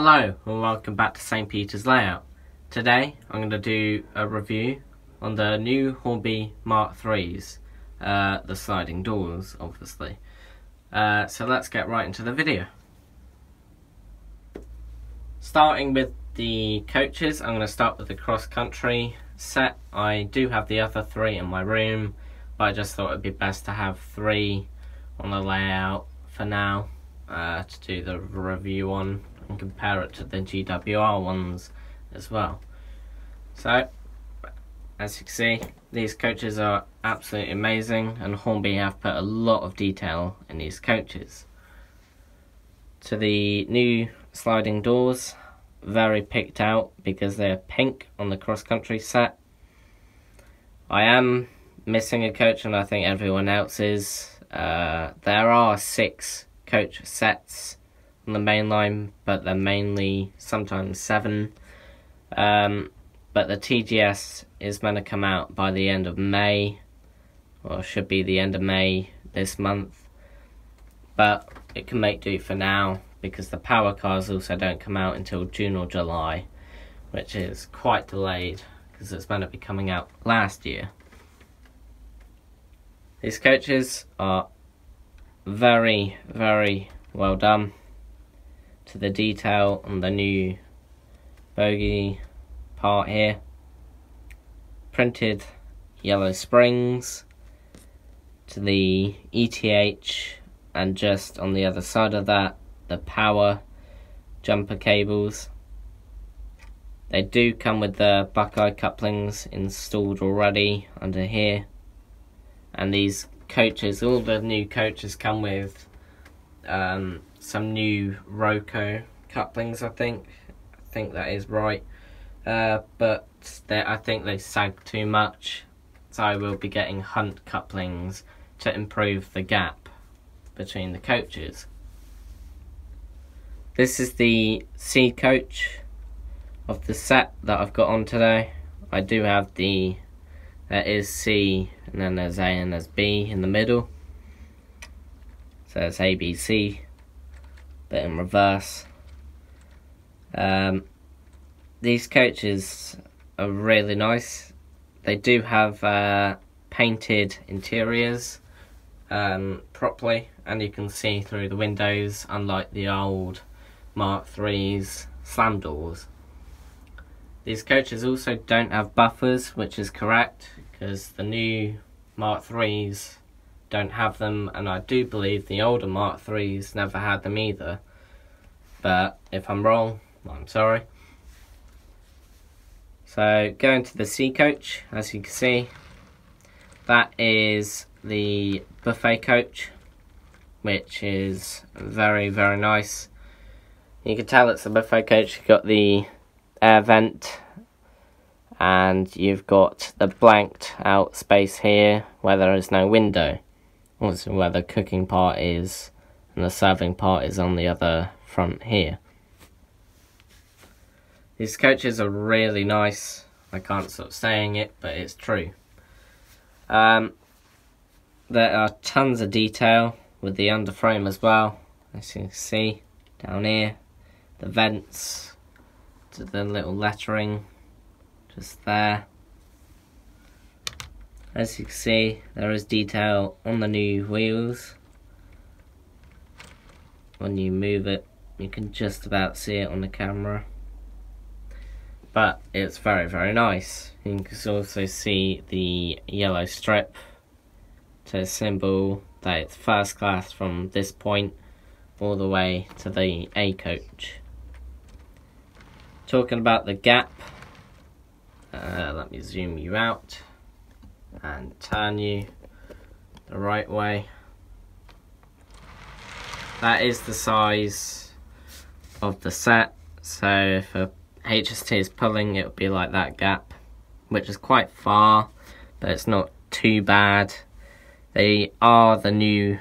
Hello and welcome back to St Peter's Layout. Today I'm going to do a review on the new Hornby Mark 3s, uh, the sliding doors obviously. Uh, so let's get right into the video. Starting with the coaches, I'm going to start with the cross country set. I do have the other three in my room, but I just thought it'd be best to have three on the layout for now uh, to do the review on and compare it to the GWR ones as well. So, as you can see, these coaches are absolutely amazing and Hornby have put a lot of detail in these coaches. To the new sliding doors, very picked out because they're pink on the cross-country set. I am missing a coach and I think everyone else is. Uh, there are six coach sets on the main line, but they're mainly sometimes seven. Um, but the TGS is going to come out by the end of May, or should be the end of May this month. But it can make do for now because the power cars also don't come out until June or July, which is quite delayed because it's meant to be coming out last year. These coaches are very, very well done to the detail on the new bogie part here. Printed yellow springs to the ETH and just on the other side of that the power jumper cables. They do come with the Buckeye couplings installed already under here and these coaches, all the new coaches come with um, some new Roco couplings, I think. I think that is right. Uh, but I think they sag too much, so I will be getting Hunt couplings to improve the gap between the coaches. This is the C coach of the set that I've got on today. I do have the, there is C and then there's A and there's B in the middle. So it's A, B, C but in reverse. Um, these coaches are really nice. They do have uh, painted interiors um, properly, and you can see through the windows, unlike the old Mark III's slam doors. These coaches also don't have buffers, which is correct, because the new Mark III's don't have them, and I do believe the older Mark III's never had them either. But if I'm wrong, I'm sorry. So going to the C coach, as you can see, that is the buffet coach, which is very, very nice. You can tell it's a buffet coach. You've got the air vent and you've got the blanked out space here where there is no window. Also where the cooking part is and the serving part is on the other front here. These coaches are really nice. I can't stop saying it, but it's true. Um, there are tons of detail with the underframe as well. As you can see down here, the vents the little lettering just there. As you can see, there is detail on the new wheels. When you move it, you can just about see it on the camera. But it's very, very nice. You can also see the yellow strip to symbol that it's first class from this point all the way to the A coach. Talking about the gap, uh, let me zoom you out and turn you the right way. That is the size of the set, so if a HST is pulling it would be like that gap, which is quite far, but it's not too bad. They are the new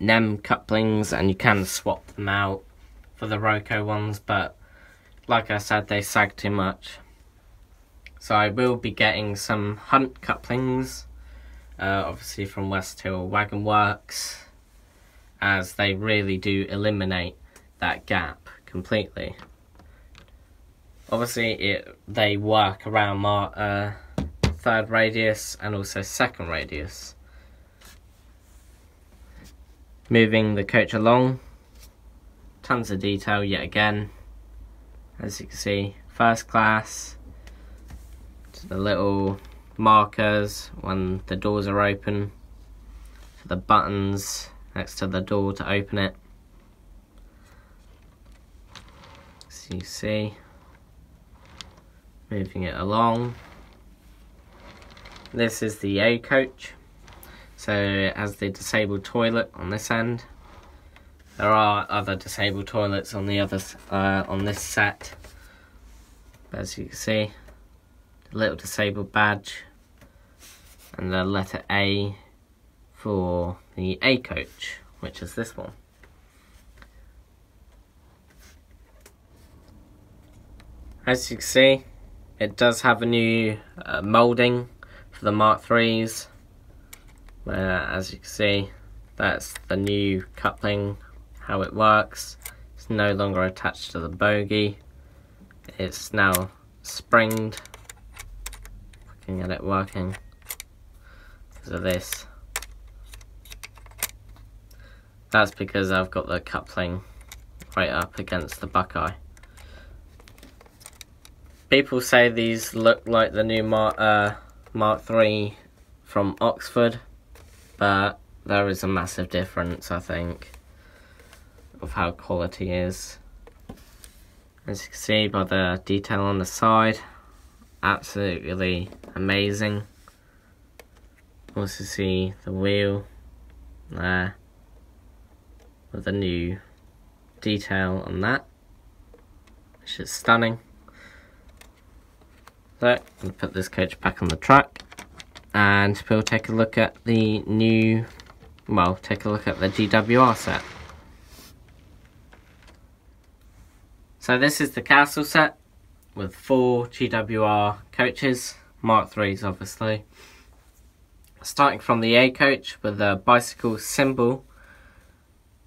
NEM couplings and you can swap them out for the Roco ones, but like I said, they sag too much. So I will be getting some Hunt couplings, uh, obviously from West Hill Wagon Works, as they really do eliminate that gap completely. Obviously, it they work around my uh, third radius and also second radius. Moving the coach along, tons of detail yet again. As you can see, first class, the little markers when the doors are open, the buttons next to the door to open it. As you see, moving it along. This is the A coach. So it has the disabled toilet on this end. There are other disabled toilets on the other uh, on this set. As you can see, little disabled badge and the letter A for the A coach, which is this one. As you can see, it does have a new uh, moulding for the Mark 3s where as you can see that's the new coupling how it works it's no longer attached to the bogie it's now springed looking at it working. Because of this. That's because I've got the coupling right up against the Buckeye. People say these look like the new Mark, uh, Mark III from Oxford, but there is a massive difference, I think, of how quality is. As you can see by the detail on the side, absolutely amazing. Also see the wheel there with the new detail on that, which is stunning. So, I'm going to put this coach back on the track and we'll take a look at the new, well, take a look at the GWR set. So this is the castle set with four GWR coaches, Mark 3s obviously. Starting from the A coach with the bicycle symbol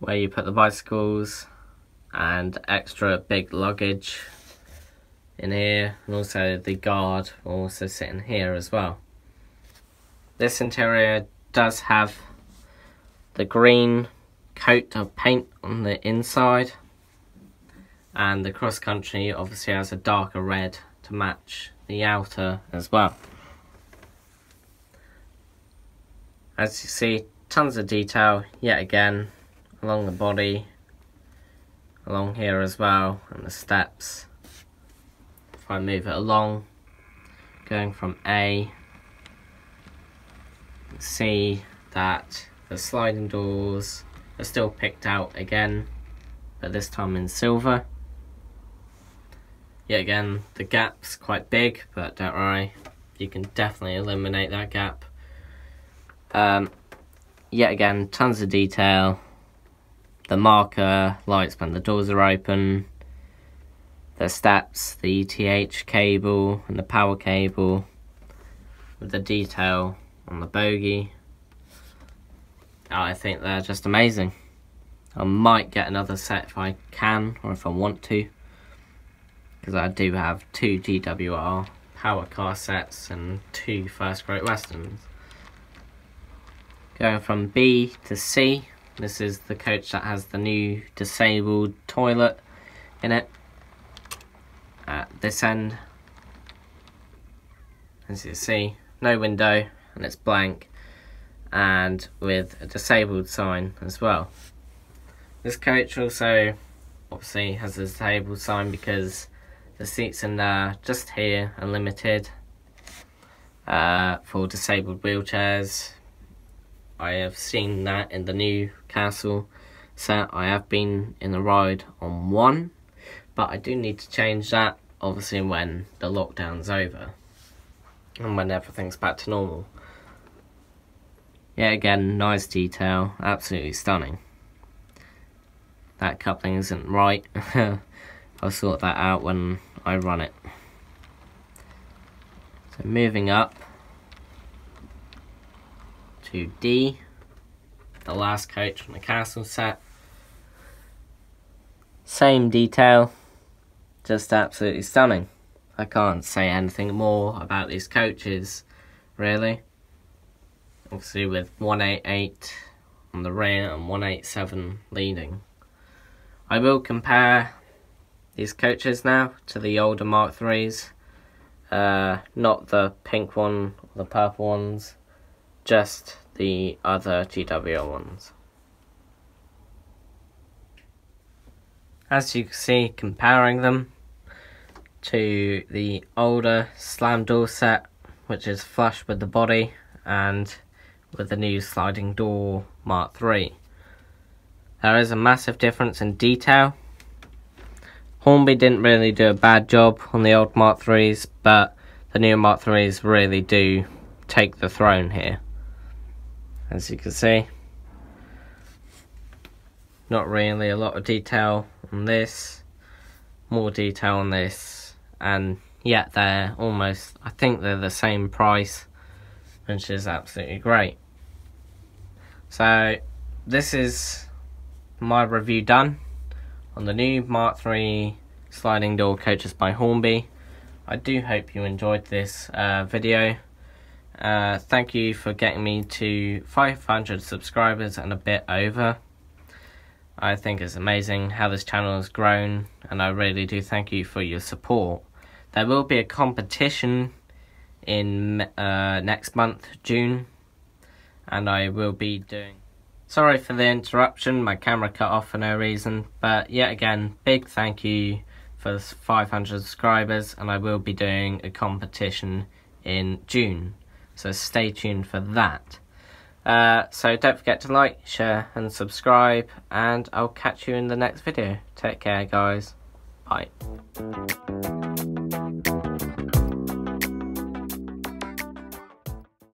where you put the bicycles and extra big luggage in here and also the guard will also sit in here as well. This interior does have the green coat of paint on the inside and the cross country obviously has a darker red to match the outer as well. As you see tons of detail yet again along the body along here as well and the steps if I move it along, going from A, see that the sliding doors are still picked out again, but this time in silver. Yet again, the gap's quite big, but don't worry, you can definitely eliminate that gap. Um, yet again, tons of detail. The marker lights when the doors are open, the steps, the ETH cable and the power cable with the detail on the bogie. I think they're just amazing. I might get another set if I can or if I want to because I do have two GWR power car sets and two First Great Westerns. Going from B to C, this is the coach that has the new disabled toilet in it at this end as you see no window and it's blank and with a disabled sign as well this coach also obviously has a disabled sign because the seats in there just here are limited uh, for disabled wheelchairs I have seen that in the new castle set I have been in a ride on one but I do need to change that, obviously, when the lockdown's over. And when everything's back to normal. Yeah, again, nice detail. Absolutely stunning. That coupling isn't right. I'll sort that out when I run it. So moving up to D, the last coach from the castle set. Same detail, just absolutely stunning. I can't say anything more about these coaches, really. Obviously with 188 on the rear and 187 leading. I will compare these coaches now to the older Mark 3s. Uh, not the pink one the purple ones, just the other GWR ones. As you can see, comparing them to the older slam door set, which is flush with the body and with the new sliding door Mark III. There is a massive difference in detail. Hornby didn't really do a bad job on the old Mark 3s, but the new Mark 3s really do take the throne here. As you can see, not really a lot of detail on this, more detail on this, and yet they're almost, I think they're the same price, which is absolutely great. So, this is my review done on the new Mark III sliding door coaches by Hornby. I do hope you enjoyed this uh, video. Uh, thank you for getting me to 500 subscribers and a bit over. I think it's amazing how this channel has grown and I really do thank you for your support. There will be a competition in uh, next month, June, and I will be doing Sorry for the interruption, my camera cut off for no reason, but yet again, big thank you for 500 subscribers, and I will be doing a competition in June, so stay tuned for that. Uh, so don't forget to like, share, and subscribe, and I'll catch you in the next video. Take care, guys. Bye.